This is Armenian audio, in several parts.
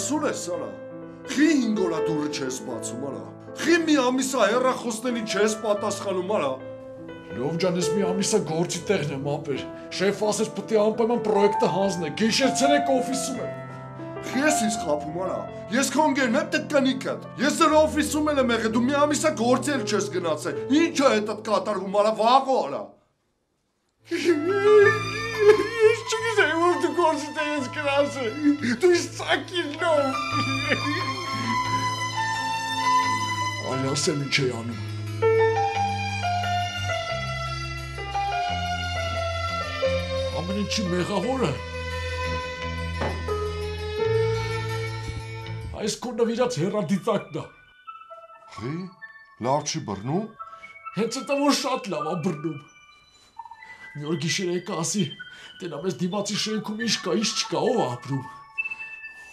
Այսօր է սարա։ Խի 5 օրա դուրը չես բացում, արա։ Խի մի ամիսա հեռախոսների չես պատասխանում, արա։ Լով ջան, ես մի ամիսա գործի տեղն եմ ապեր։ Շեֆ ասեց պետք է անպայման պրոյեկտը հանձնե։ Գիշեր եք օֆիսում եմ։ Խի ես ինձ խափում, արա։ Ես քո ընկերն եմ, տնիկդ։ Ես դրա օֆիսում եմ եղել, դու մի ամիսա գործի էլ չես գնացել։ Ինչ է հետդ կատարվում, արա, վաղո, արա։ Ես չգիտեի որ դու գործի տեղ ես գնացել։ Դու ես ցակիլով։ Այլ ասեմ ինչ էի անում։ Ամեն ինչի մեղավորը այս քո նվիրած հերադիտակն է։ Խի, լավ չի բռնում։ Հենց այդ որ շատ լավ է բռնում։ Մի օր գիշեր եկա ասի, տենա մեզ դիմացի շենքում ինչ կա, ինչ չկա, ով է ապրում։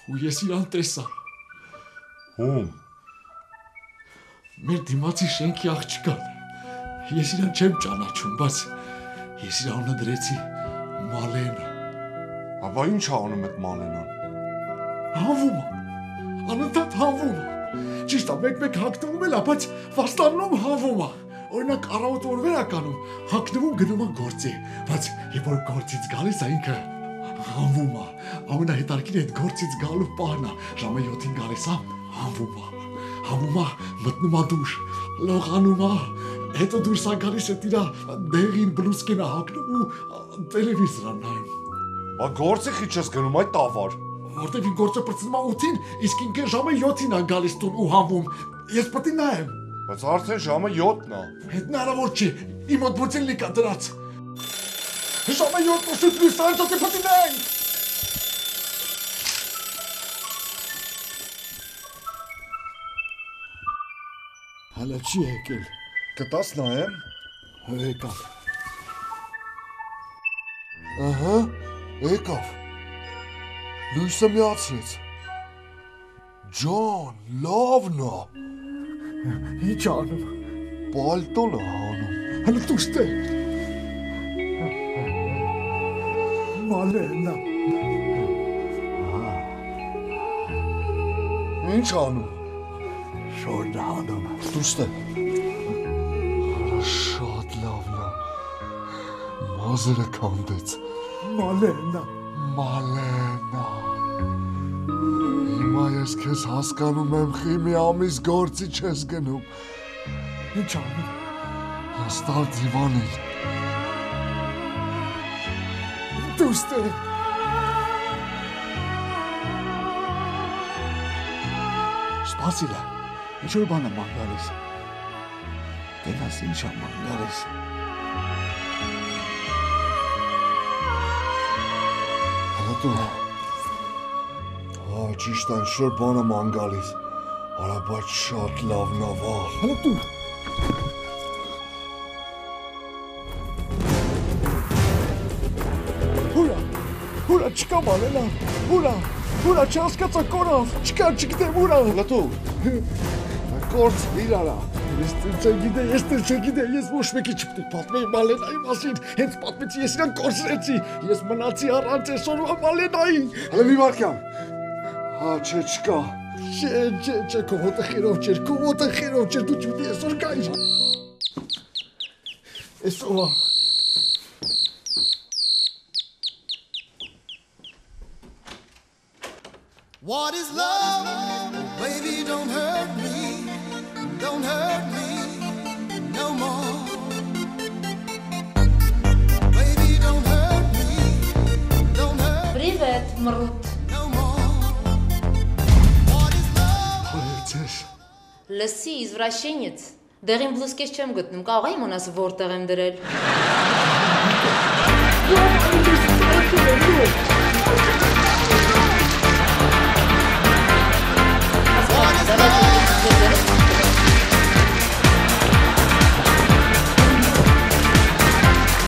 Ու ես իրան տեսա։ Ում։ Մեր դիմացի շենքի աղջկան։ Ես իրան չեմ ճանաչում, բայց ես իր անունը դրեցի Մալենա։ Աբա ինչ ա անում այդ մանենան։ Հանվում է։ Անընդհատ հանվում է։ Ճիշտ է, մեկ-մեկ հագնվում էլ է, բայց վաստանում հանվում է։ Օրինակ առավոտ որ վերականում, հագնվում գնում է գործի, բայց երբ որ գործից գալիս է ինքը հանվում է։ Ամենահետարքին այդ գործից գալու պահն է, ժամը 7-ին գալիս է, հանվում է։ Հանվում է, մտնում է դուշ, լողանում է, հետո դուրս է գալիս է տիրա դեղին բլուսկին է հագնում ու տելևիզոր նայում։ Բա գործի խի չես գնում այդ տավար։ Որտեվ իմ գործը պրծնում է 8-ին, իսկ ինքը ժամը 7-ին է գալիս տուն ու հանվում։ Ես պետք է նայեմ։ Բայց արդեն ժամը 7-ն է։ Հետ հնարավոր չի։ Իմ մոտ բուցելնիկ է դրած։ Ժամը 7-ը պլյուս անջա դե պետք է նայեմ։ Հələ չի եկել։ Կտաս նայեմ։ Եկավ։ Ահա, եկավ։ Լույսը միացրեց։ Ջան, լավն է։ Ինչ անում։ Պալտոն է հանում։ Հələ դուստե։ Մալենա։ Ինչ անում։ Շորն անում։ Դուստը։ Շատ լավն է։ Մազերը կանդեց։ Մալենա։ Մալենա։ Հիմա ես քեզ հասկանում եմ, խի մի ամիս գործի չես գնում։ Ինչ անում։ Հաստատ դիվանին։ Դուստե։ Սպասիլա։ Ինչ որ բան է ման գալիս։ Տենաս ինչ է ման գալիս։ Հատո։ Հա, ճիշտ է, շոր բանը ման գալիս։ Արա, բայց շատ լավն է, վաղ։ Հələ դու։ Հուրա։ Հուրա չկա մալենա։ Հուրա։ Հուրա չհասկացա կորավ։ Չկա, չգիտեմ ուրա։ Լտու։ Կորց իրարա։ Ես չգիտե, ես չգիտե, ես ոչ մեկի չպետք պատմեի Մալենայի մասին։ Հենց պատմեցի, ես իրան կորսրեցի։ Ես մնացի առանց այսօրվա Մալենայի։ Հələ մի վարքյան։ Háčečka. Če, če, če, koho ta chyrovče, koho ta chyrovče, tu čudy je sorkajš. Je. What is love? Baby, don't hurt me. Don't hurt me no more. Baby, don't hurt me. Don't hurt Привет, Мрут. Լսի, իզվրաշենец։ Դեղին բլուսկես չեմ գտնում, կարող եմ ունաս որտեղ եմ դրել։